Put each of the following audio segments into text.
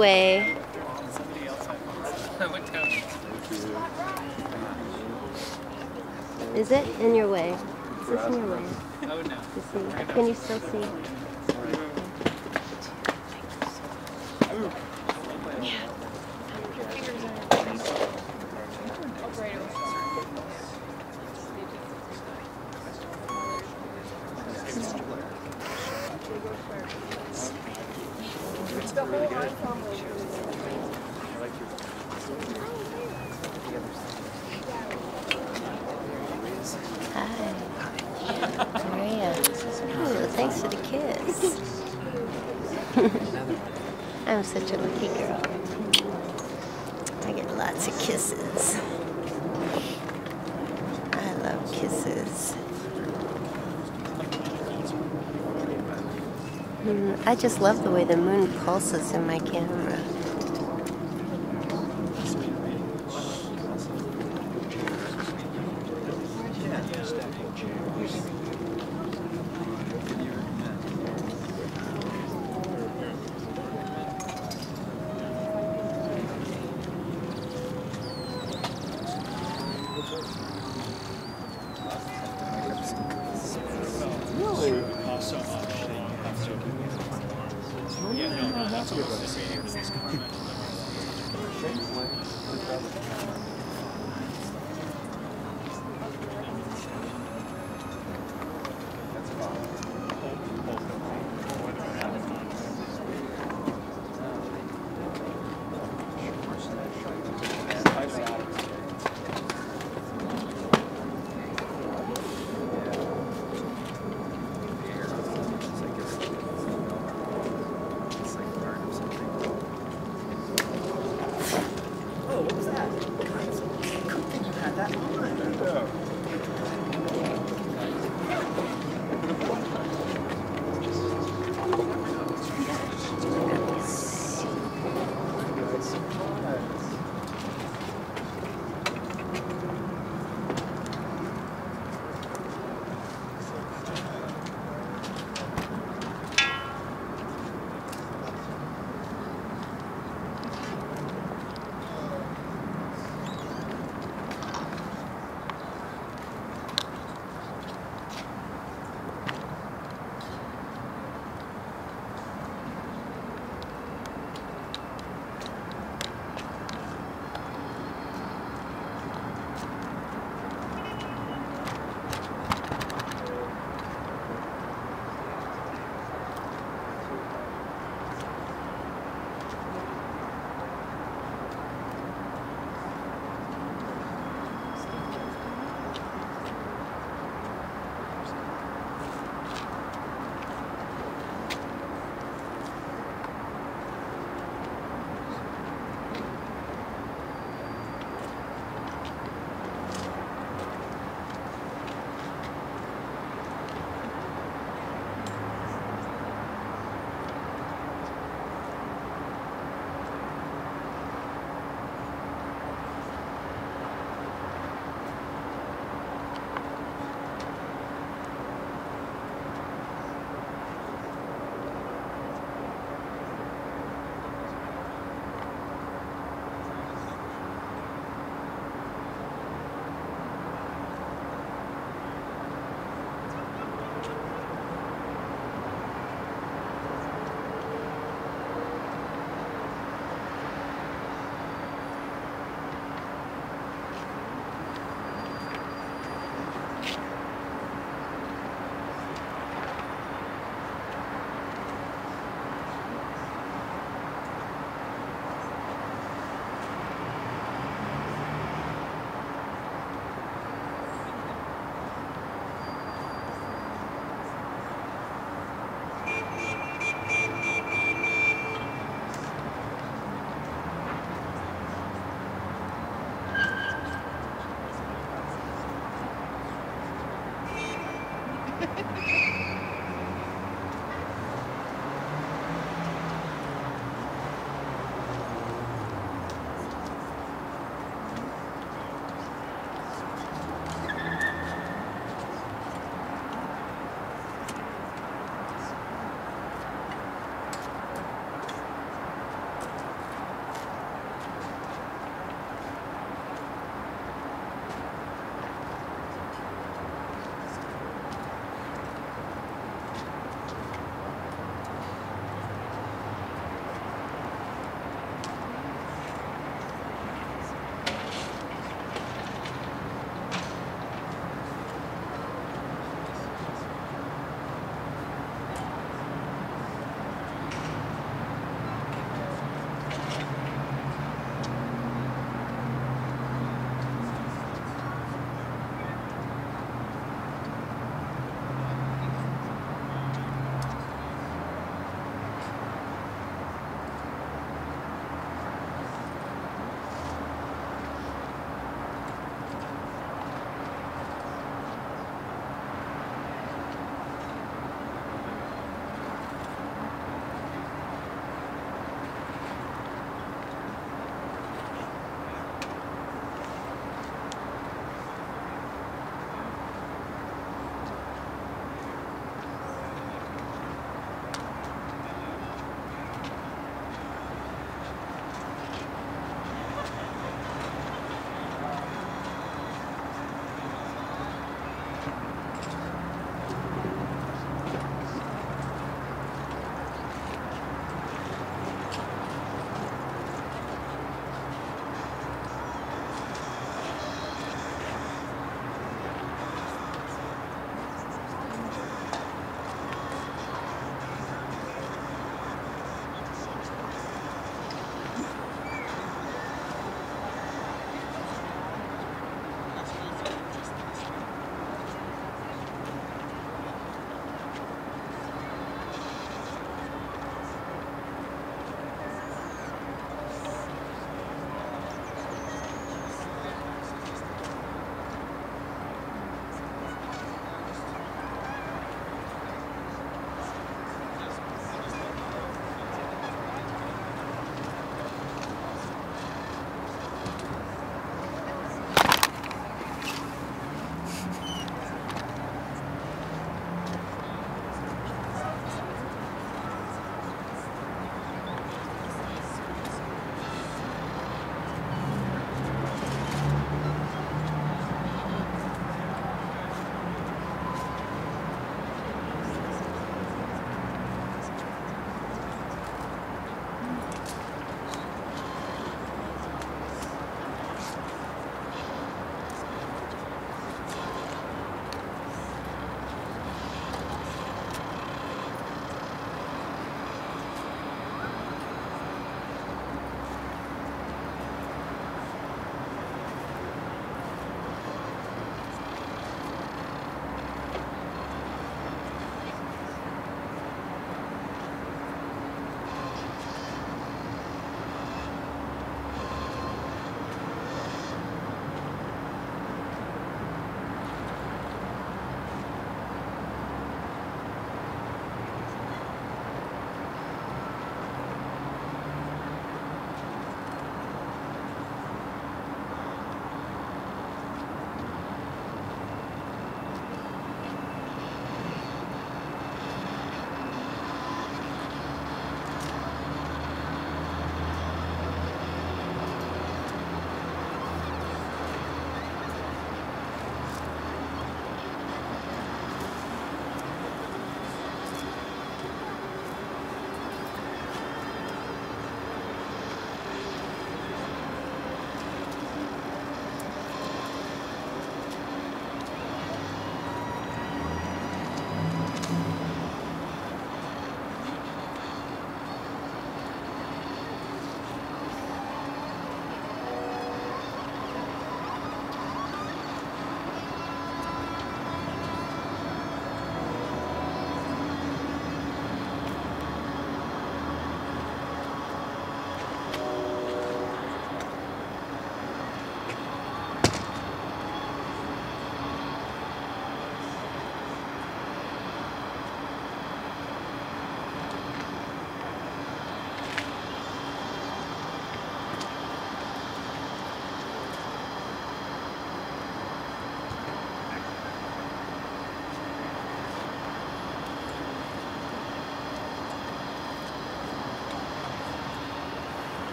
way? Is it in your way? Is this in your way? Oh no. See? Can you still see? Hi. I'm such a lucky girl. I get lots of kisses. I love kisses. Mm, I just love the way the moon pulses in my camera.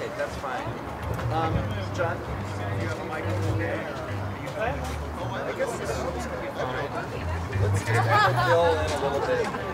Okay, that's fine. Um, John, you have a microphone there? I guess this is going to be fine. Let's just have a in a little bit.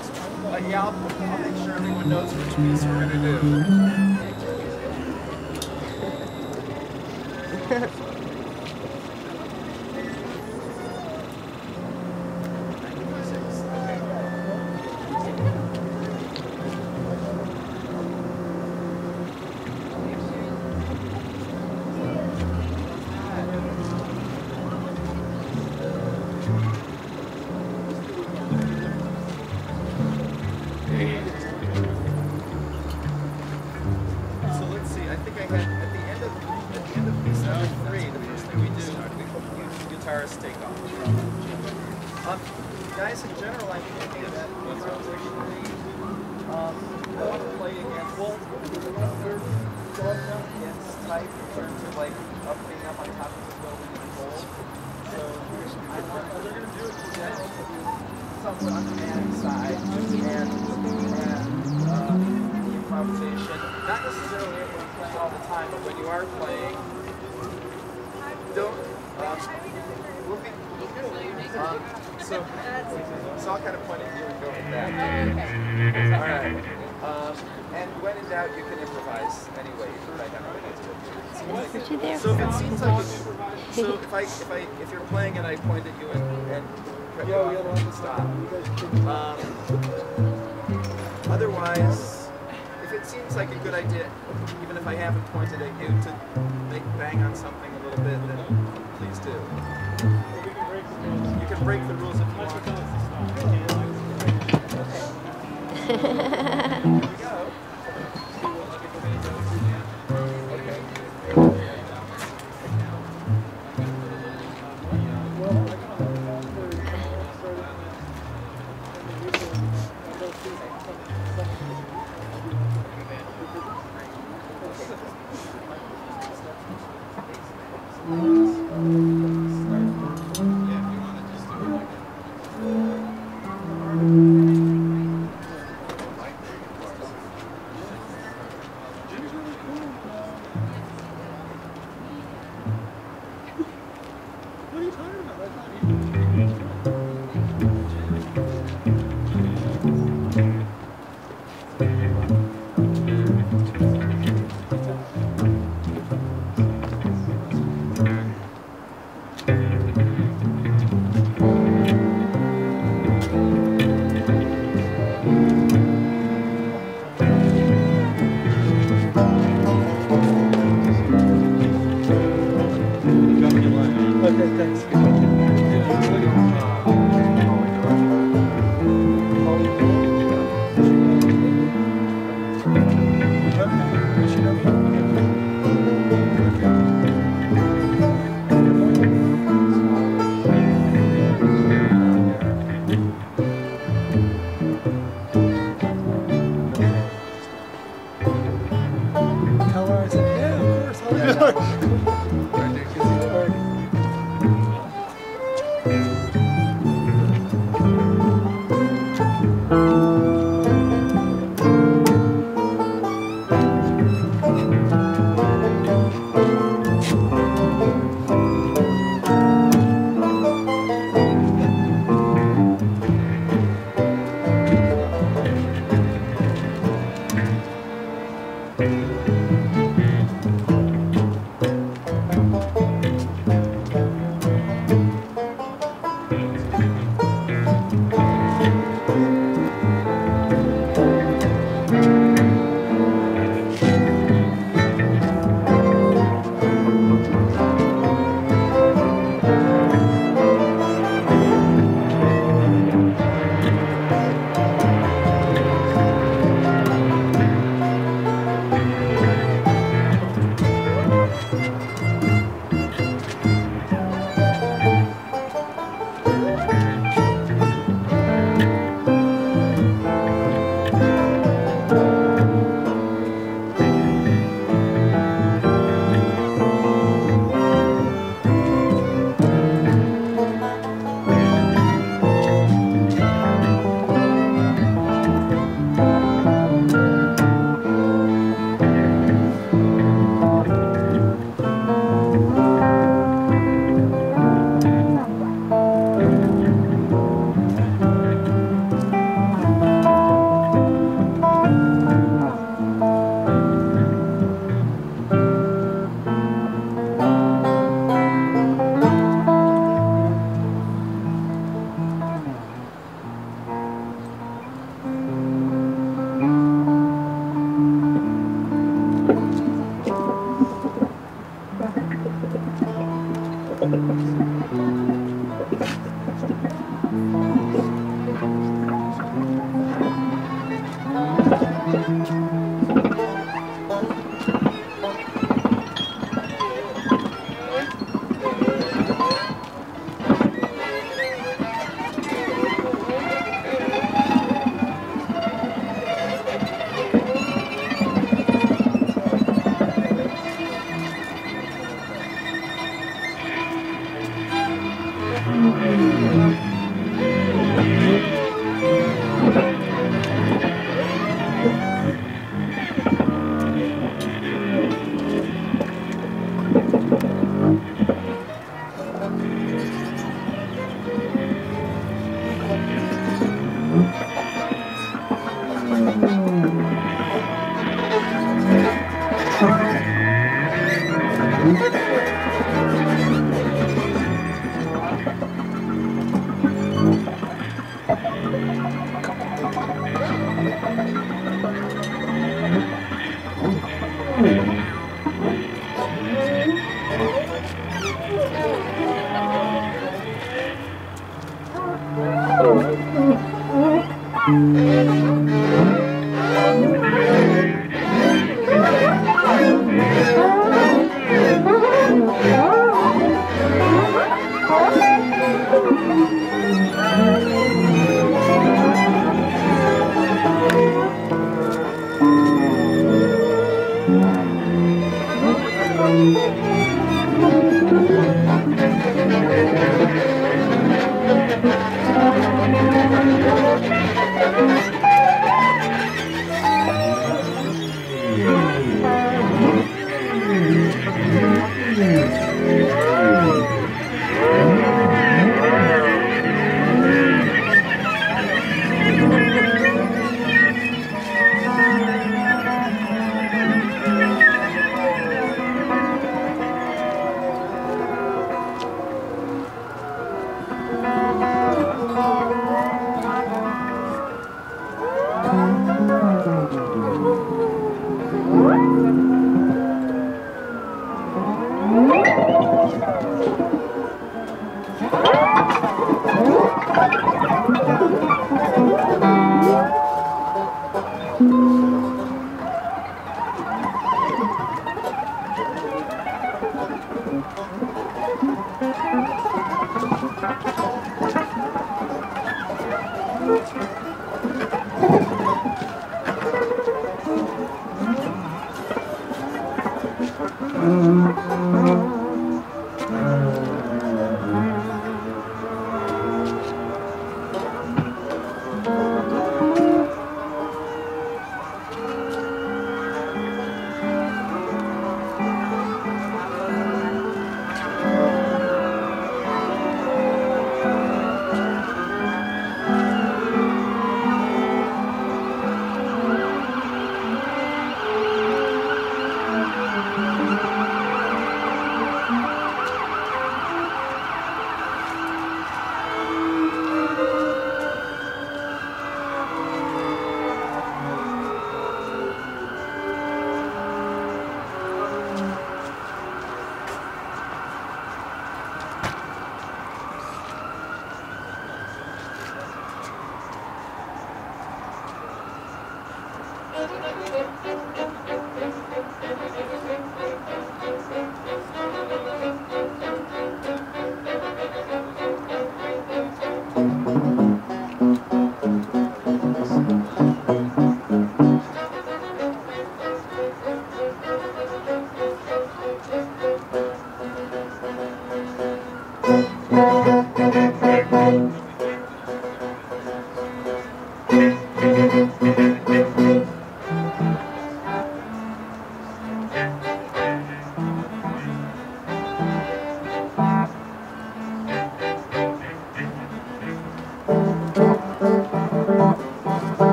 next yeah, I'll, I'll make sure everyone knows which piece we're going to do.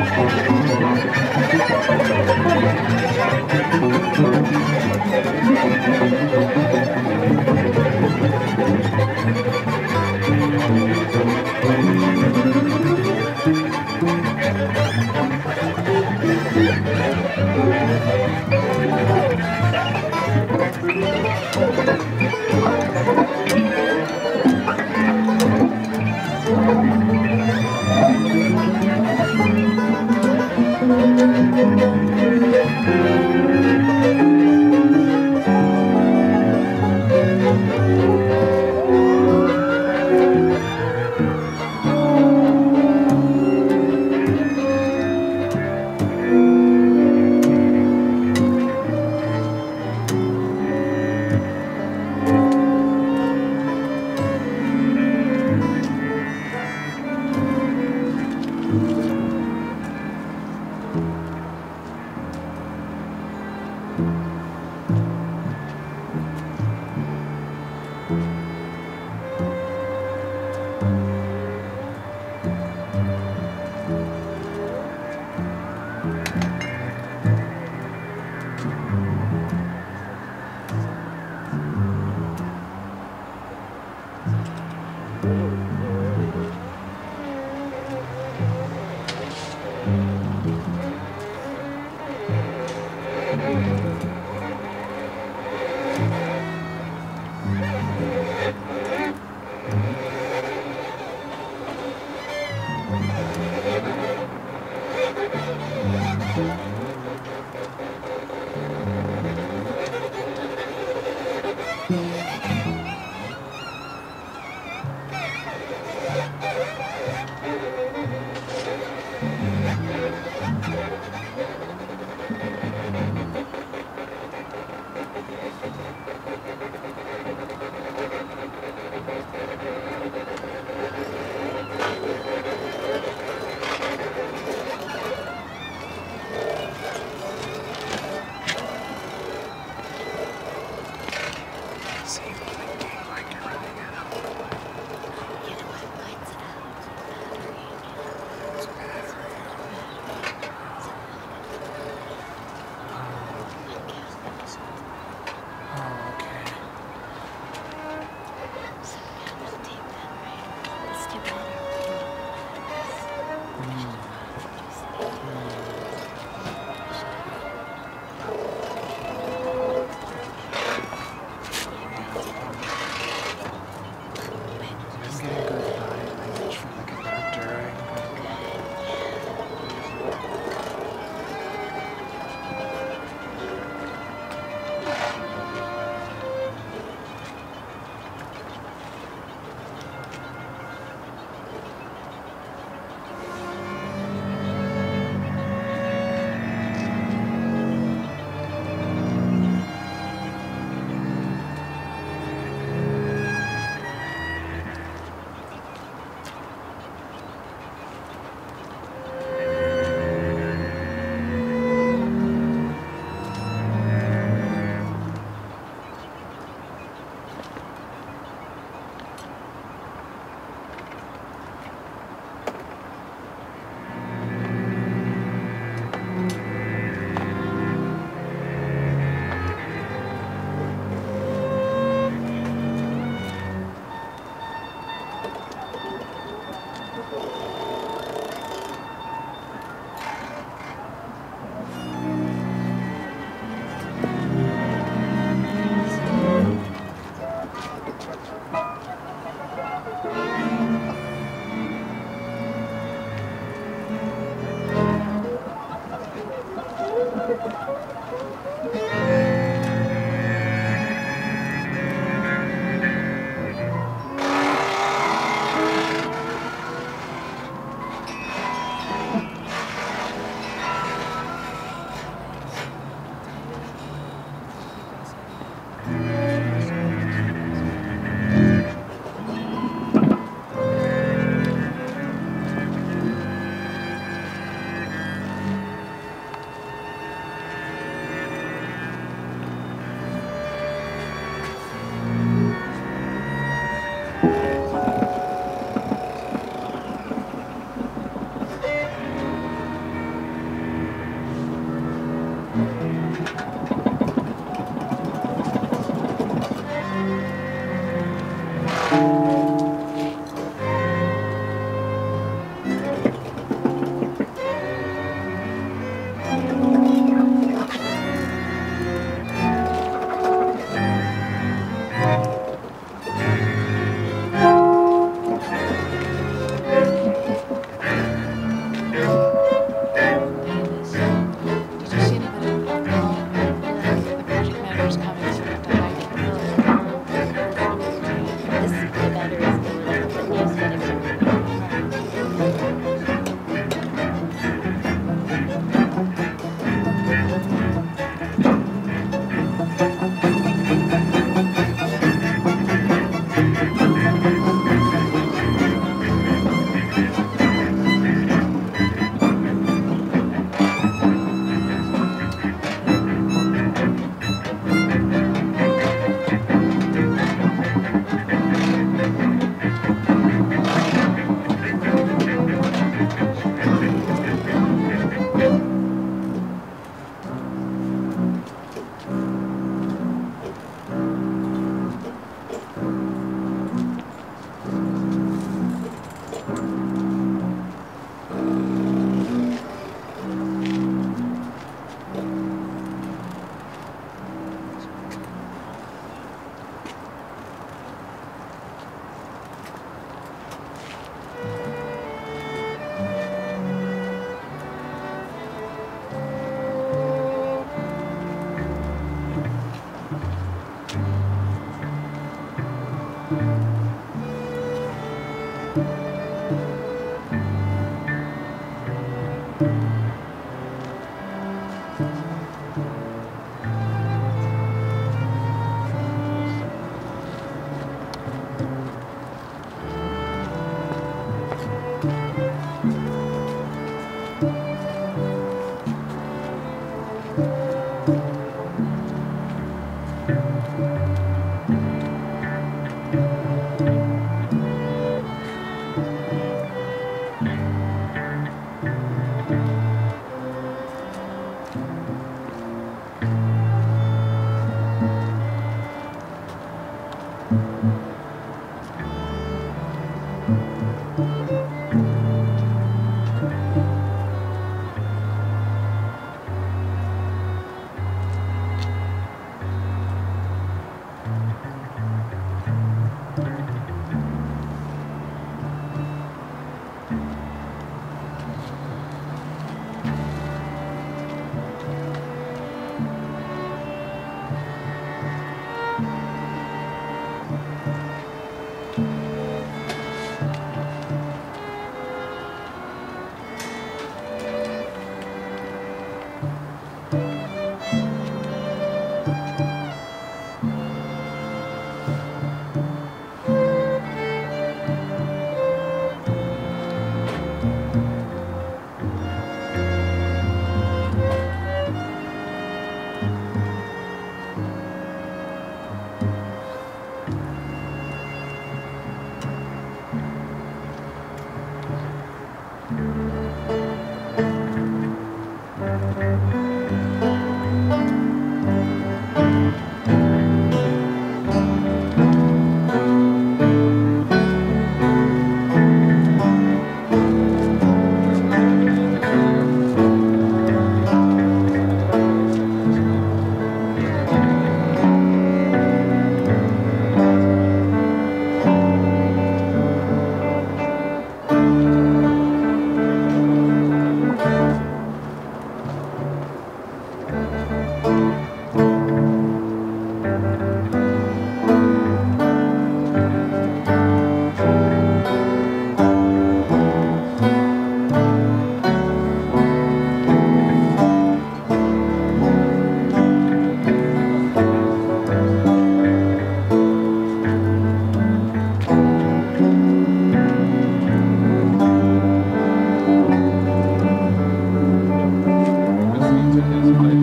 Thank you.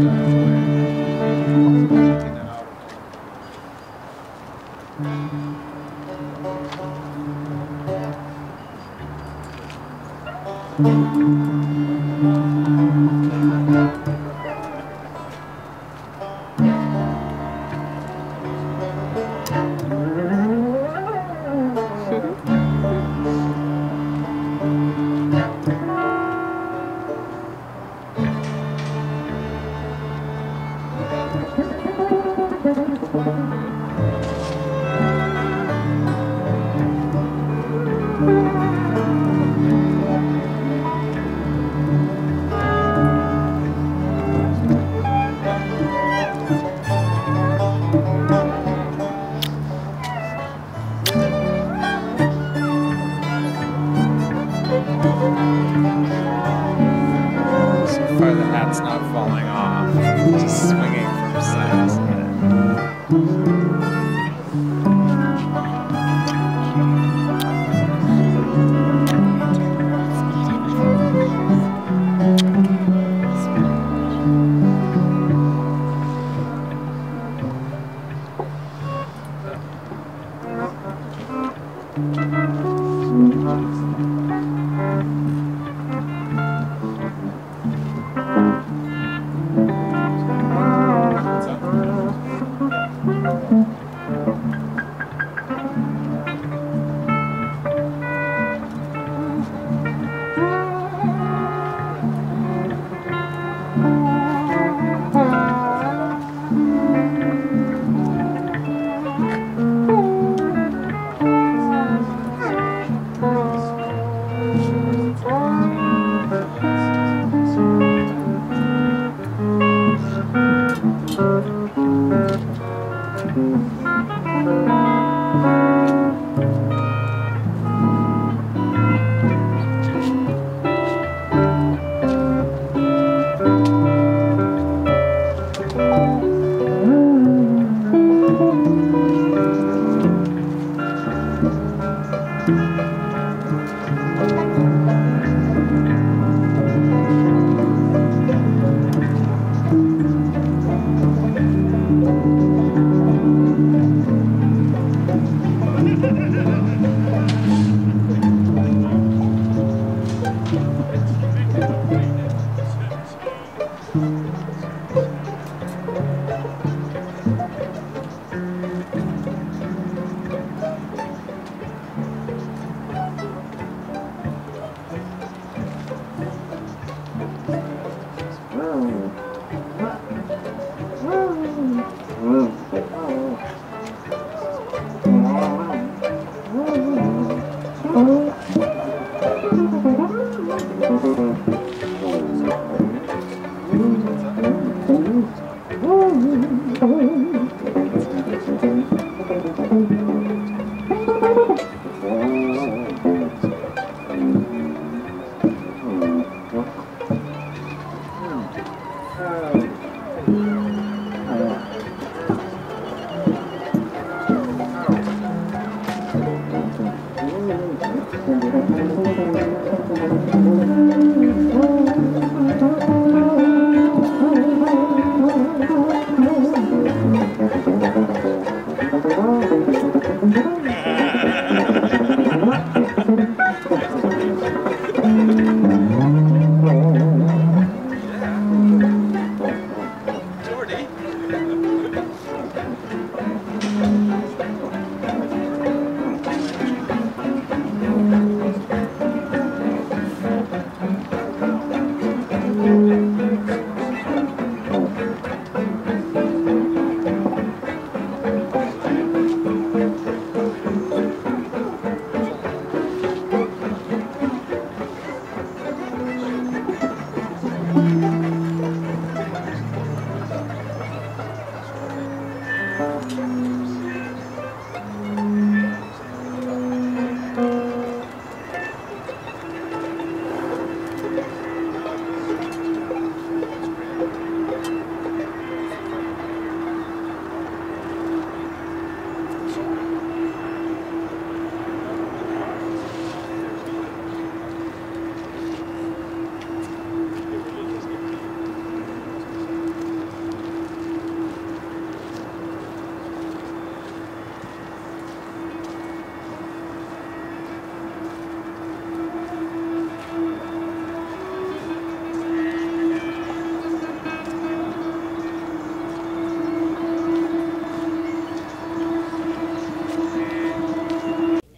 His pipe ends away.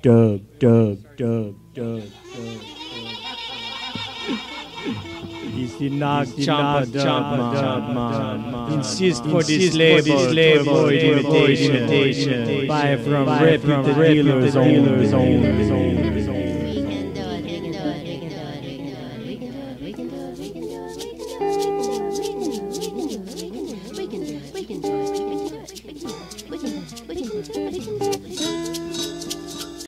dub, dub, dub, dub, dub. Insinuate, insist for this label, label, imitation, buy from reputed dealers only.